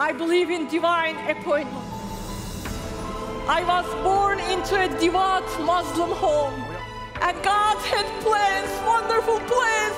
I believe in divine appointment. I was born into a devout Muslim home, and God had plans, wonderful plans.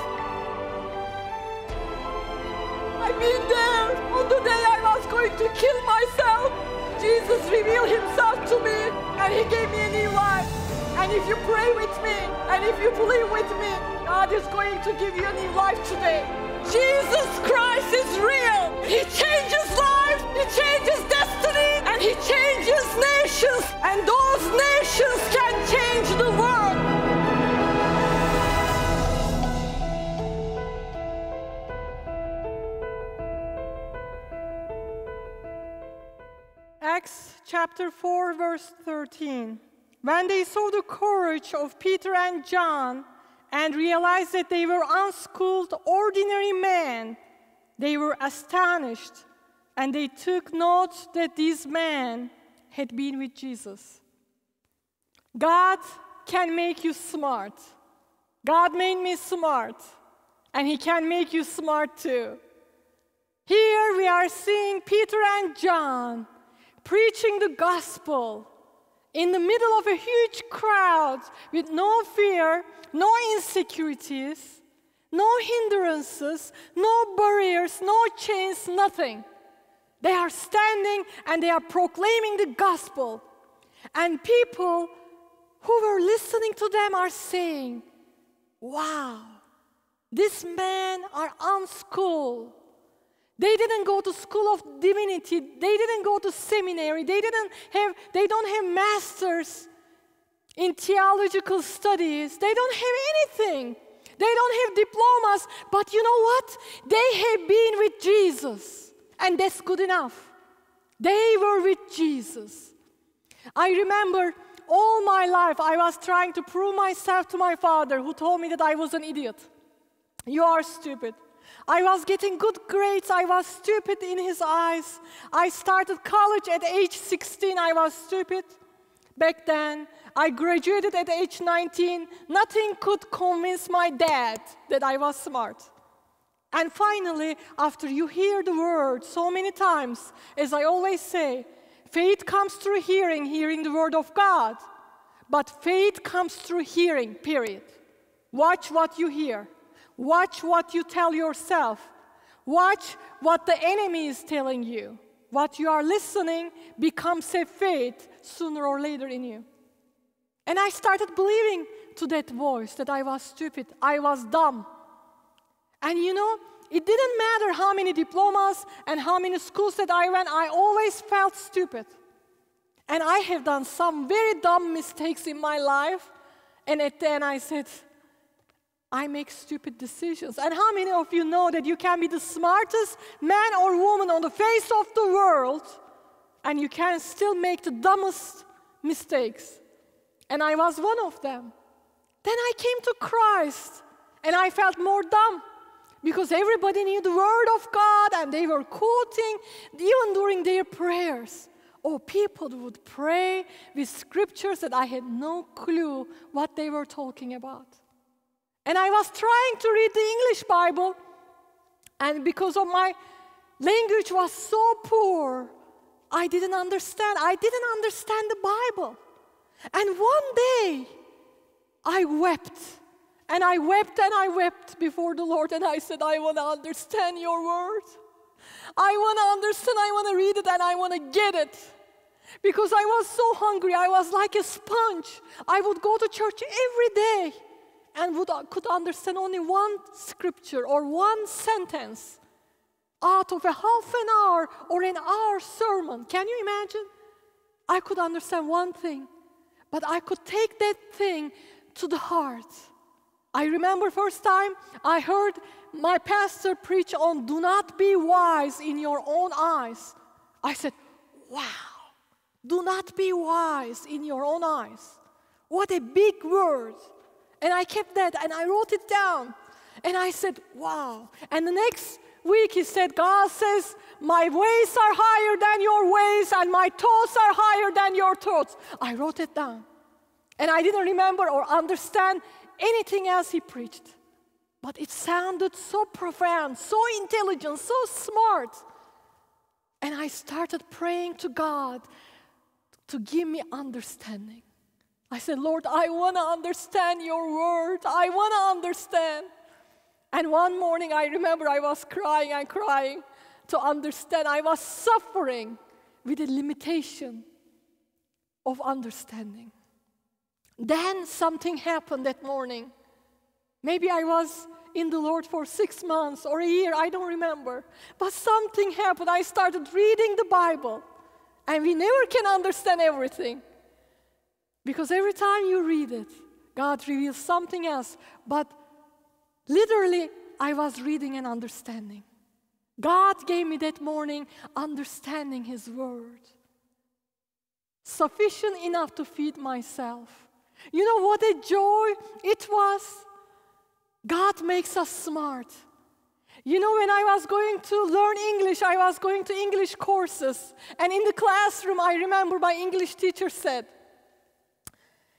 I've been there on the day I was going to kill myself. Jesus revealed himself to me, and he gave me a new life. And if you pray with me, and if you believe with me, God is going to give you a new life today. Jesus Christ is real. He changes lives, He changes destiny, and He changes nations. And those nations can change the world. Acts chapter 4, verse 13. When they saw the courage of Peter and John and realized that they were unschooled, ordinary men, they were astonished and they took note that these men had been with Jesus. God can make you smart. God made me smart, and He can make you smart too. Here we are seeing Peter and John preaching the gospel in the middle of a huge crowd with no fear, no insecurities, no hindrances, no barriers, no chains, nothing. They are standing and they are proclaiming the gospel. And people who were listening to them are saying, Wow, these men are unschooled. They didn't go to school of divinity. They didn't go to seminary. They didn't have, they don't have masters in theological studies. They don't have anything. They don't have diplomas. But you know what? They have been with Jesus. And that's good enough. They were with Jesus. I remember all my life I was trying to prove myself to my father, who told me that I was an idiot. You are stupid. I was getting good grades. I was stupid in his eyes. I started college at age 16. I was stupid back then. I graduated at age 19. Nothing could convince my dad that I was smart. And finally, after you hear the word so many times, as I always say, faith comes through hearing, hearing the word of God. But faith comes through hearing, period. Watch what you hear. Watch what you tell yourself. Watch what the enemy is telling you. What you are listening becomes a faith sooner or later in you. And I started believing to that voice that I was stupid, I was dumb. And you know, it didn't matter how many diplomas and how many schools that I went, I always felt stupid. And I have done some very dumb mistakes in my life. And at the end, I said, I make stupid decisions. And how many of you know that you can be the smartest man or woman on the face of the world and you can still make the dumbest mistakes? And I was one of them. Then I came to Christ and I felt more dumb because everybody knew the Word of God and they were quoting even during their prayers. Oh, people would pray with scriptures that I had no clue what they were talking about. And I was trying to read the English Bible, and because of my language was so poor, I didn't understand. I didn't understand the Bible. And one day, I wept. And I wept and I wept before the Lord, and I said, I want to understand your word. I want to understand, I want to read it, and I want to get it. Because I was so hungry, I was like a sponge. I would go to church every day and would, uh, could understand only one scripture or one sentence out of a half an hour or an hour sermon. Can you imagine? I could understand one thing, but I could take that thing to the heart. I remember first time I heard my pastor preach on do not be wise in your own eyes. I said, wow, do not be wise in your own eyes. What a big word. And I kept that and I wrote it down. And I said, wow. And the next week he said, God says, my ways are higher than your ways and my thoughts are higher than your thoughts. I wrote it down. And I didn't remember or understand anything else he preached. But it sounded so profound, so intelligent, so smart. And I started praying to God to give me understanding. I said, Lord, I want to understand your word. I want to understand. And one morning I remember I was crying and crying to understand. I was suffering with the limitation of understanding. Then something happened that morning. Maybe I was in the Lord for six months or a year, I don't remember. But something happened. I started reading the Bible, and we never can understand everything. Because every time you read it, God reveals something else. But literally, I was reading and understanding. God gave me that morning understanding His Word. Sufficient enough to feed myself. You know what a joy it was? God makes us smart. You know, when I was going to learn English, I was going to English courses. And in the classroom, I remember my English teacher said,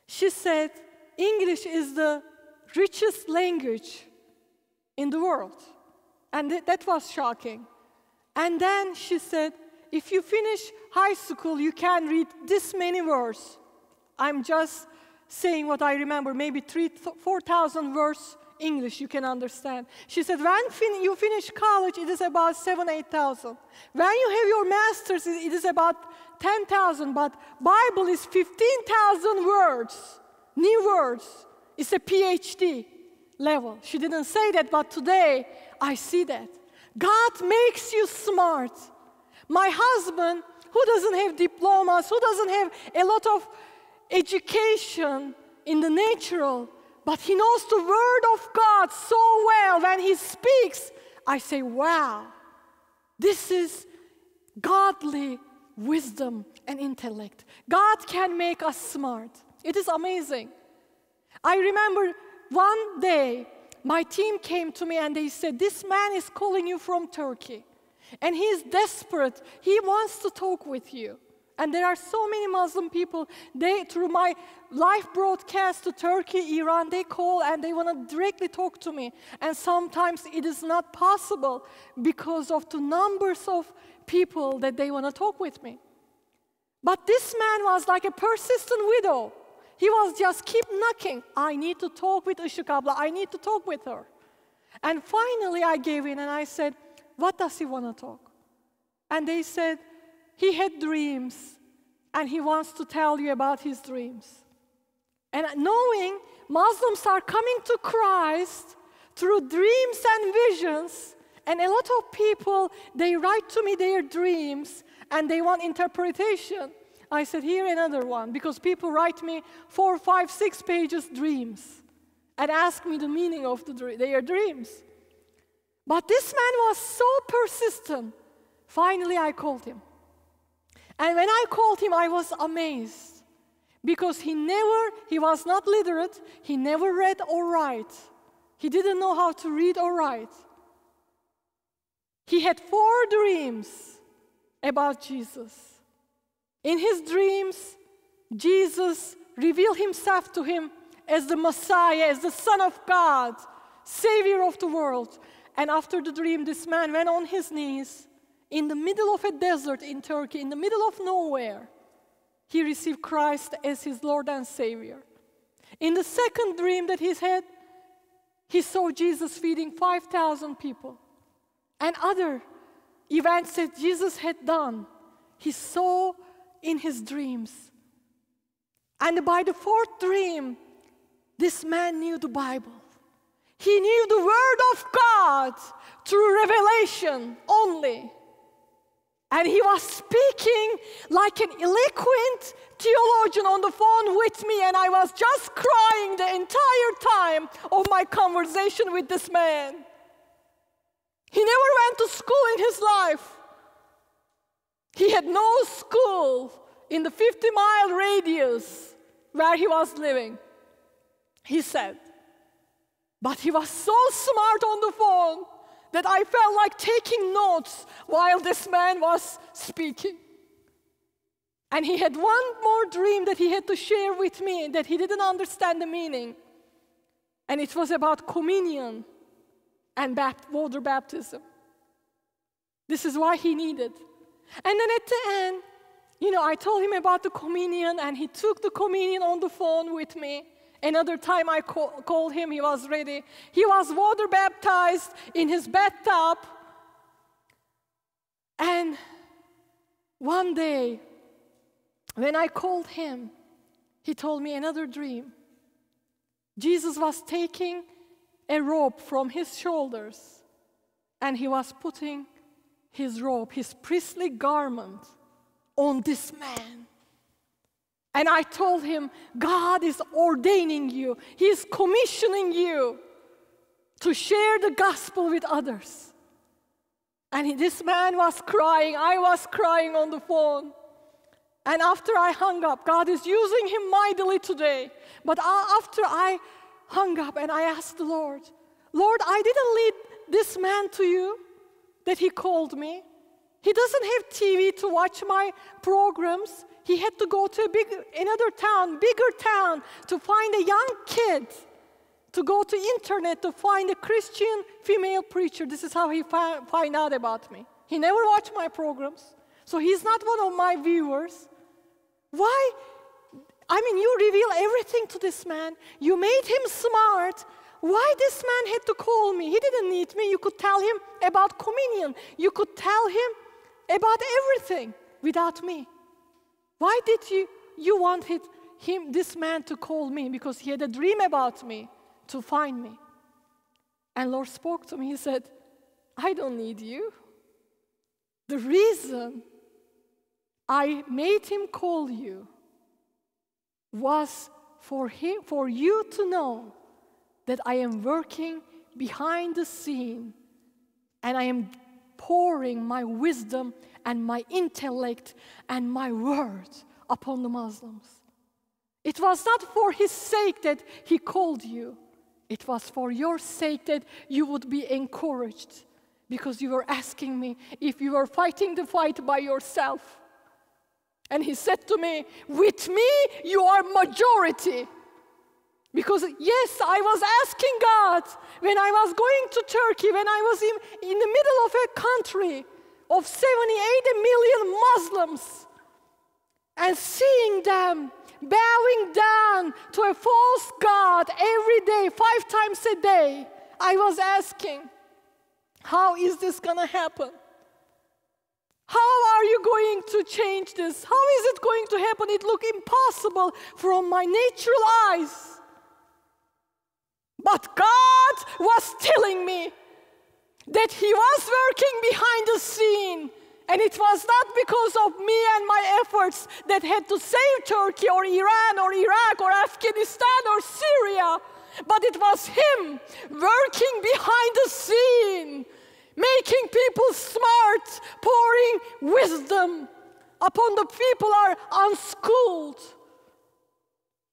she said, English is the richest language in the world. And th- that was shocking. And then she said, if you finish high school, you can read this many words. I'm just saying what I remember, maybe three, 4,000 words English you can understand. She said, when fin- you finish college, it is about seven, 8,000. When you have your master's, it is about 10,000, but Bible is 15,000 words, new words. It's a PhD level. She didn't say that, but today I see that. God makes you smart. My husband, who doesn't have diplomas, who doesn't have a lot of education in the natural, but he knows the word of God so well when he speaks, I say, wow, this is godly wisdom and intellect. God can make us smart. It is amazing. I remember one day my team came to me and they said, This man is calling you from Turkey. And he's desperate. He wants to talk with you. And there are so many Muslim people, they, through my live broadcast to Turkey, Iran, they call and they want to directly talk to me. And sometimes it is not possible because of the numbers of people that they want to talk with me. But this man was like a persistent widow. He was just keep knocking. I need to talk with Abla. I need to talk with her. And finally I gave in and I said, what does he want to talk? And they said, he had dreams and he wants to tell you about his dreams. And knowing Muslims are coming to Christ through dreams and visions, and a lot of people, they write to me their dreams and they want interpretation. I said, here another one, because people write me four, five, six pages dreams and ask me the meaning of the dream, their dreams. But this man was so persistent. Finally, I called him. And when I called him, I was amazed because he never, he was not literate, he never read or write. He didn't know how to read or write. He had four dreams about Jesus. In his dreams, Jesus revealed himself to him as the Messiah, as the Son of God, Savior of the world. And after the dream, this man went on his knees in the middle of a desert in Turkey, in the middle of nowhere. He received Christ as his Lord and Savior. In the second dream that he had, he saw Jesus feeding 5,000 people. And other events that Jesus had done, he saw in his dreams. And by the fourth dream, this man knew the Bible. He knew the Word of God through revelation only. And he was speaking like an eloquent theologian on the phone with me, and I was just crying the entire time of my conversation with this man. He never went to school in his life. He had no school in the 50 mile radius where he was living, he said. But he was so smart on the phone that I felt like taking notes while this man was speaking. And he had one more dream that he had to share with me that he didn't understand the meaning. And it was about communion and water baptism. This is why he needed. And then at the end, you know, I told him about the communion, and he took the communion on the phone with me. Another time I call, called him, he was ready. He was water baptized in his bathtub. And one day, when I called him, he told me another dream. Jesus was taking a rope from his shoulders and he was putting his robe, his priestly garment, on this man. And I told him, God is ordaining you, He is commissioning you to share the gospel with others. And this man was crying, I was crying on the phone. And after I hung up, God is using him mightily today. But after I hung up and I asked the Lord, Lord, I didn't lead this man to you that he called me. He doesn't have TV to watch my programs. He had to go to a big, another town, bigger town, to find a young kid, to go to internet to find a Christian female preacher. This is how he fi- find out about me. He never watched my programs, so he's not one of my viewers. Why? I mean, you reveal everything to this man. You made him smart. Why this man had to call me? He didn't need me. You could tell him about communion. You could tell him about everything without me. Why did you, you wanted him, this man to call me? Because he had a dream about me to find me. And Lord spoke to me. He said, I don't need you. The reason I made him call you was for, him, for you to know that I am working behind the scene and I am pouring my wisdom and my intellect and my words upon the Muslims. It was not for his sake that he called you, it was for your sake that you would be encouraged because you were asking me if you were fighting the fight by yourself. And he said to me, With me, you are majority. Because, yes, I was asking God when I was going to Turkey, when I was in, in the middle of a country of 78 million Muslims, and seeing them bowing down to a false God every day, five times a day, I was asking, How is this going to happen? How are you going to change this? How is it going to happen? It looked impossible from my natural eyes. But God was telling me that He was working behind the scene. And it was not because of me and my efforts that had to save Turkey or Iran or Iraq or Afghanistan or Syria, but it was Him working behind the scene, making people smart, pouring wisdom upon the people are unschooled,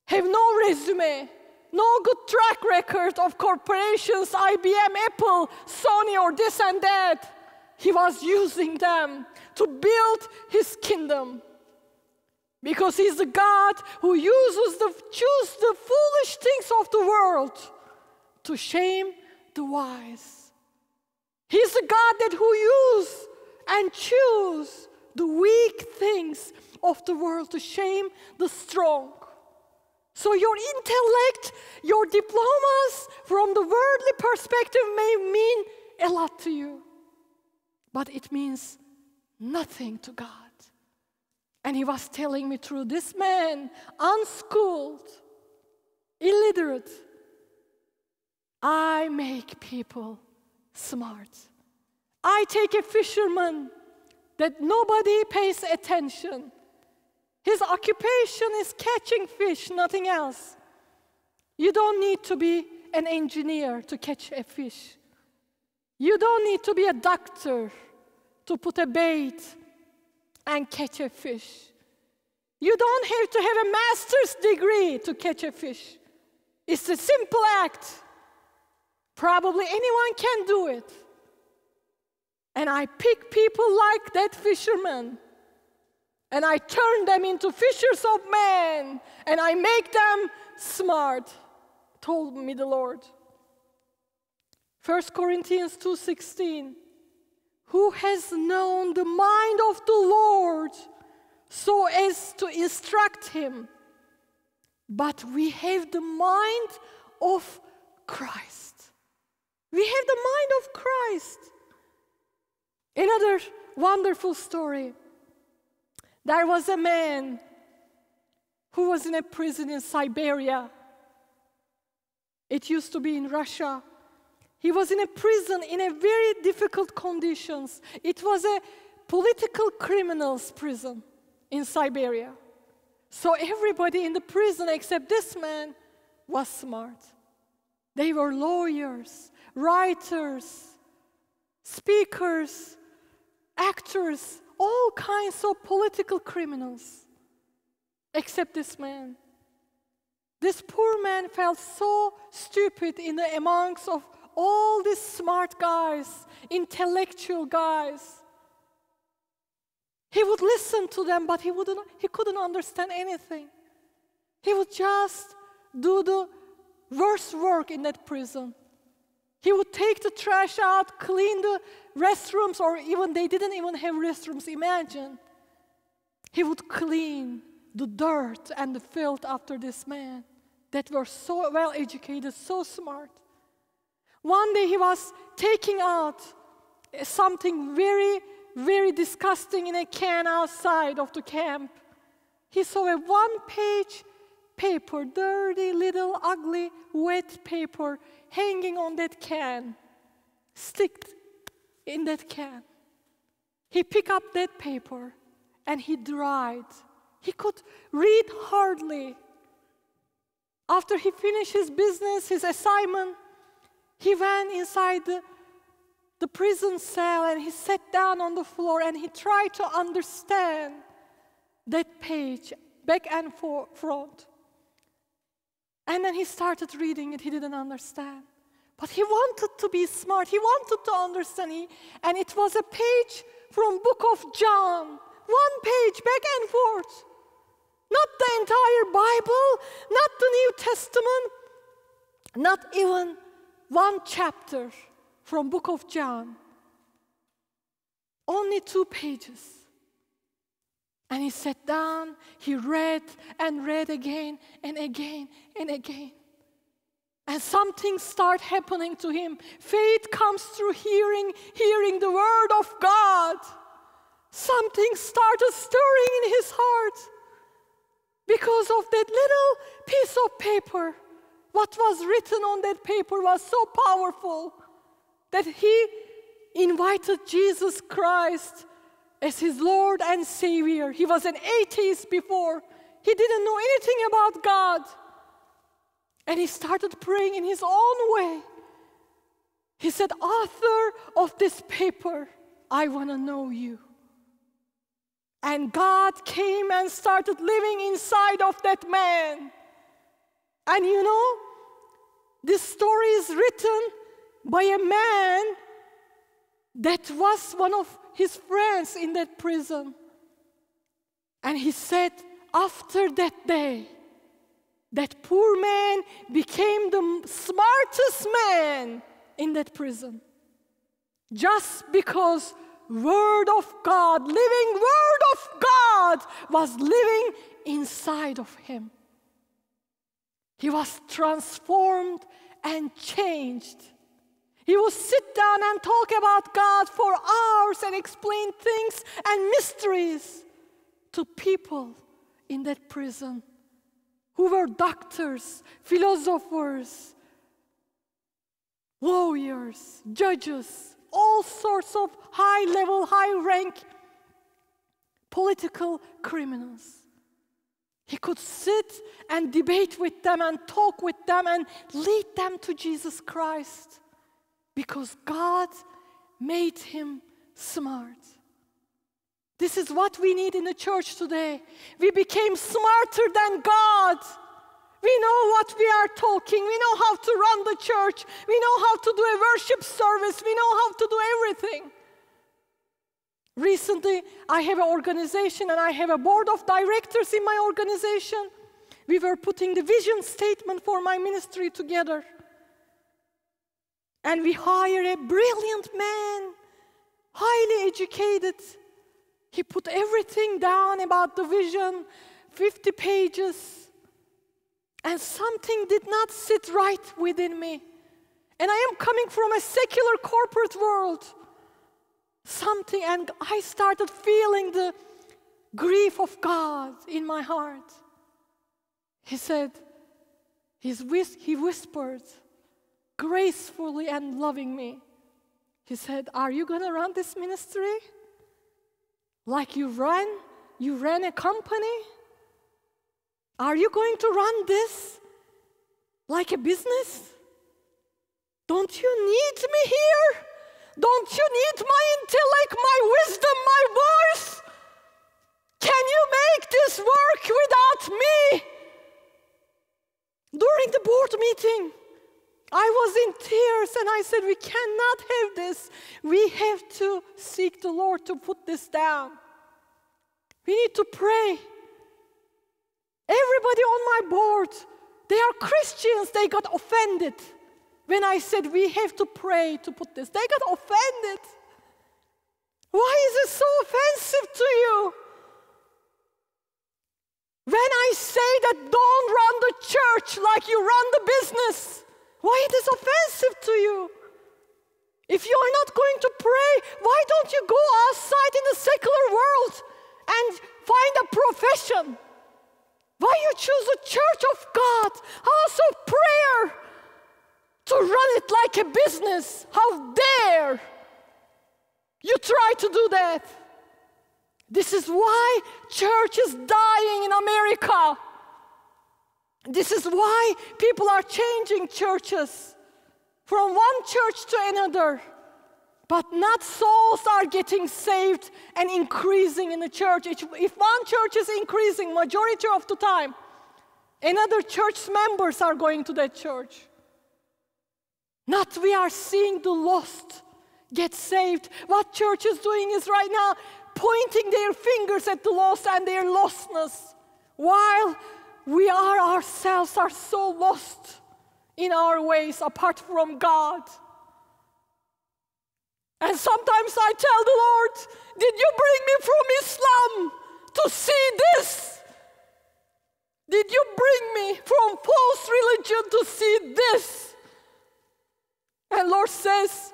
have no resume, no good track record of corporations, IBM, Apple, Sony, or this and that. He was using them to build his kingdom. Because he's the God who uses the choose the foolish things of the world to shame the wise. He's the God that who use and choose the weak things of the world to shame the strong. So, your intellect, your diplomas from the worldly perspective may mean a lot to you, but it means nothing to God. And he was telling me through this man, unschooled, illiterate, I make people smart. I take a fisherman that nobody pays attention his occupation is catching fish, nothing else. You don't need to be an engineer to catch a fish. You don't need to be a doctor to put a bait and catch a fish. You don't have to have a master's degree to catch a fish. It's a simple act. Probably anyone can do it. And I pick people like that fisherman and I turn them into fishers of men, and I make them smart, told me the Lord. 1 Corinthians 2:16 who has known the mind of the Lord so as to instruct him. But we have the mind of Christ. We have the mind of Christ. Another wonderful story. There was a man who was in a prison in Siberia. It used to be in Russia. He was in a prison in a very difficult conditions. It was a political criminals prison in Siberia. So everybody in the prison except this man was smart. They were lawyers, writers, speakers, actors, all kinds of political criminals, except this man. This poor man felt so stupid in the amongst of all these smart guys, intellectual guys. He would listen to them, but he, wouldn't, he couldn't understand anything. He would just do the worst work in that prison. He would take the trash out, clean the restrooms, or even they didn't even have restrooms, imagine. He would clean the dirt and the filth after this man that were so well educated, so smart. One day he was taking out something very, very disgusting in a can outside of the camp. He saw a one page paper, dirty, little, ugly, wet paper hanging on that can, sticked in that can. He picked up that paper and he dried. He could read hardly. After he finished his business, his assignment, he went inside the, the prison cell and he sat down on the floor and he tried to understand that page back and for, front. And then he started reading it, he didn't understand. But he wanted to be smart, he wanted to understand. He, and it was a page from book of John, one page back and forth. Not the entire Bible, not the New Testament, not even one chapter from book of John. Only two pages. And he sat down, he read and read again and again and again. And something started happening to him. Faith comes through hearing, hearing the word of God. Something started stirring in his heart because of that little piece of paper. What was written on that paper was so powerful that he invited Jesus Christ as his Lord and Savior. He was an atheist before, he didn't know anything about God. And he started praying in his own way. He said, Author of this paper, I want to know you. And God came and started living inside of that man. And you know, this story is written by a man that was one of his friends in that prison. And he said, after that day, that poor man became the smartest man in that prison. Just because word of God, living word of God was living inside of him. He was transformed and changed. He would sit down and talk about God for hours and explain things and mysteries to people in that prison who were doctors, philosophers, lawyers, judges, all sorts of high level, high rank political criminals. He could sit and debate with them and talk with them and lead them to Jesus Christ because God made him smart. This is what we need in the church today. We became smarter than God. We know what we are talking. We know how to run the church. We know how to do a worship service. We know how to do everything. Recently, I have an organization and I have a board of directors in my organization. We were putting the vision statement for my ministry together. And we hire a brilliant man highly educated. He put everything down about the vision, 50 pages. And something did not sit right within me. And I am coming from a secular corporate world. Something, and I started feeling the grief of God in my heart. He said, he whispered gracefully and loving me. He said, Are you going to run this ministry? Like you run? You ran a company? Are you going to run this like a business? Don't you need me here? Don't you need my intellect, my wisdom, my voice? Can you make this work without me? During the board meeting, I was in tears and I said, We cannot have this. We have to seek the Lord to put this down. We need to pray. Everybody on my board, they are Christians, they got offended when I said we have to pray to put this. They got offended. Why is it so offensive to you? When I say that don't run the church like you run the business, why it is offensive to you? If you are not going to pray, why don't you go outside in the secular world and find a profession? Why you choose a church of God, house of prayer, to run it like a business? How dare you try to do that? This is why church is dying in America. This is why people are changing churches from one church to another. But not souls are getting saved and increasing in the church. If one church is increasing majority of the time, another church members are going to that church. Not we are seeing the lost get saved. What church is doing is right now pointing their fingers at the lost and their lostness, while we are ourselves are so lost in our ways apart from God. And sometimes I tell the Lord, Did you bring me from Islam to see this? Did you bring me from false religion to see this? And Lord says,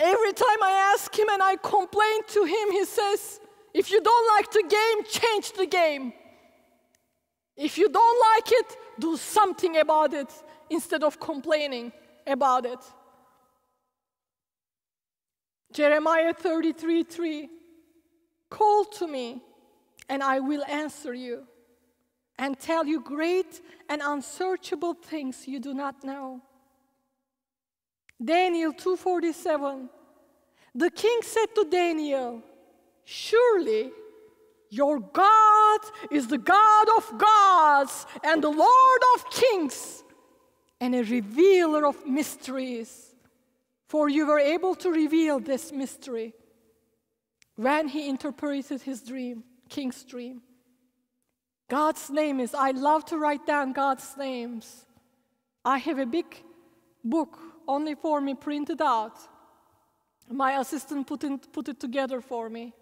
Every time I ask him and I complain to him, he says, If you don't like the game, change the game. If you don't like it, do something about it instead of complaining about it. Jeremiah 33 3 Call to me, and I will answer you and tell you great and unsearchable things you do not know. Daniel 2:47 The king said to Daniel, Surely your God is the God of gods and the Lord of kings and a revealer of mysteries. For you were able to reveal this mystery when he interpreted his dream, king's dream. God's name is, I love to write down God's names. I have a big book only for me printed out. My assistant put, in, put it together for me.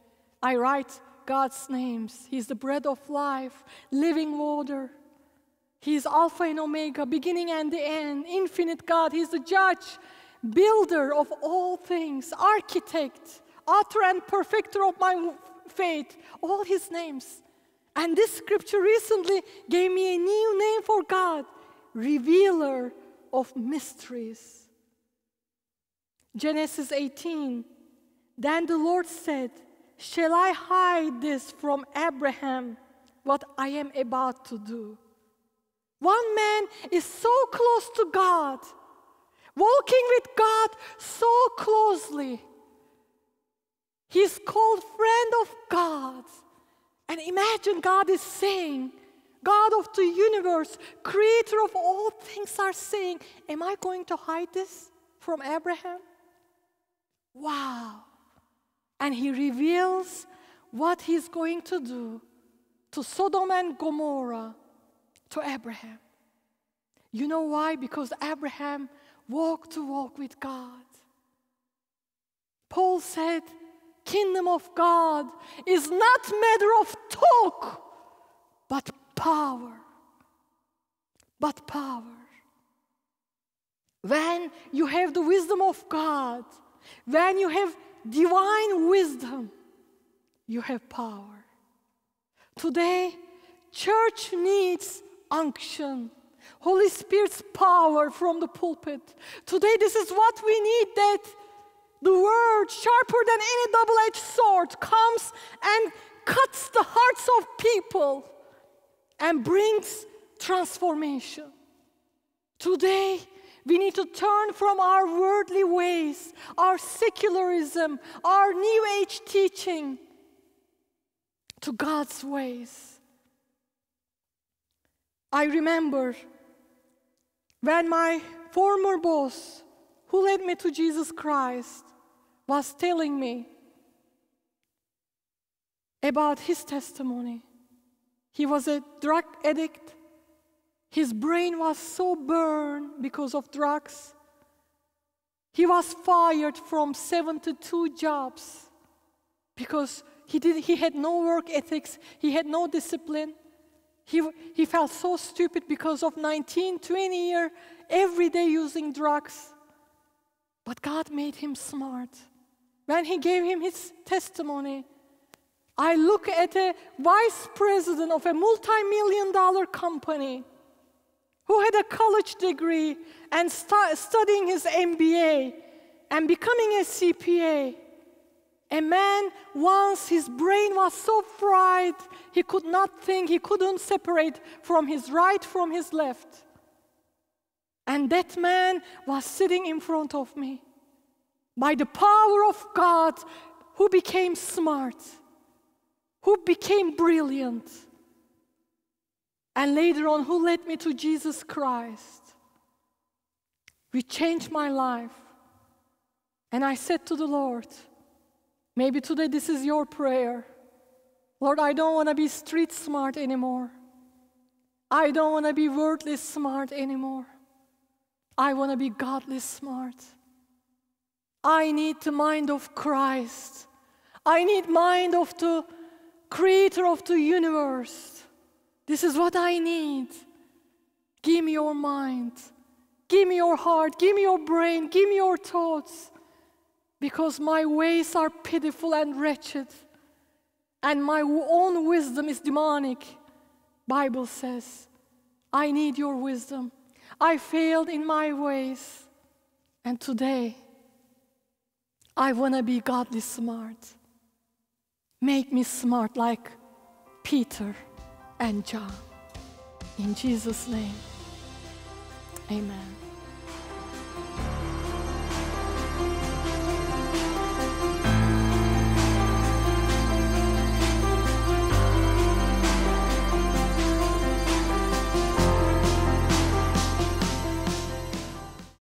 I write God's names. He's the bread of life, living water. He's Alpha and Omega, beginning and the end, infinite God. He's the judge, builder of all things, architect, author and perfecter of my faith. All his names. And this scripture recently gave me a new name for God revealer of mysteries. Genesis 18. Then the Lord said, Shall I hide this from Abraham, what I am about to do? One man is so close to God, walking with God so closely. He's called friend of God. And imagine God is saying, God of the universe, creator of all things, are saying, Am I going to hide this from Abraham? Wow. And he reveals what he's going to do to Sodom and Gomorrah, to Abraham. You know why? Because Abraham walked to walk with God. Paul said, kingdom of God is not matter of talk, but power. But power. When you have the wisdom of God, when you have divine wisdom, you have power. Today, church needs unction. Holy Spirit's power from the pulpit. Today, this is what we need that the word, sharper than any double edged sword, comes and cuts the hearts of people and brings transformation. Today, we need to turn from our worldly ways, our secularism, our New Age teaching to God's ways. I remember when my former boss, who led me to Jesus Christ, was telling me about his testimony. He was a drug addict. His brain was so burned because of drugs. He was fired from 72 jobs because he, did, he had no work ethics, he had no discipline. He, he felt so stupid because of 19, 20 year every day using drugs. But God made him smart. When he gave him his testimony, I look at a vice president of a multi million dollar company who had a college degree and stu- studying his MBA and becoming a CPA. A man, once his brain was so fried, he could not think, he couldn't separate from his right from his left. And that man was sitting in front of me. By the power of God, who became smart, who became brilliant, and later on, who led me to Jesus Christ. We changed my life. And I said to the Lord, Maybe today this is your prayer. Lord, I don't want to be street smart anymore. I don't want to be worldly smart anymore. I want to be godly smart. I need the mind of Christ. I need mind of the creator of the universe. This is what I need. Give me your mind. Give me your heart. Give me your brain. Give me your thoughts because my ways are pitiful and wretched and my own wisdom is demonic bible says i need your wisdom i failed in my ways and today i want to be godly smart make me smart like peter and john in jesus name amen